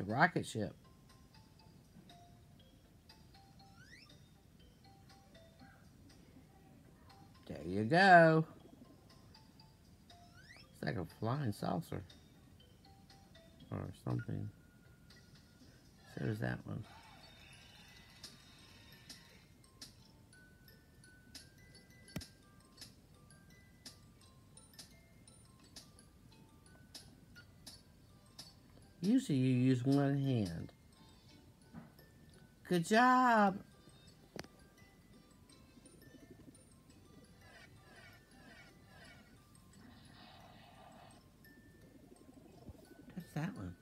A rocket ship. There you go. It's like a flying saucer. Or something. So there's that one. Usually you use one hand. Good job. That's that one.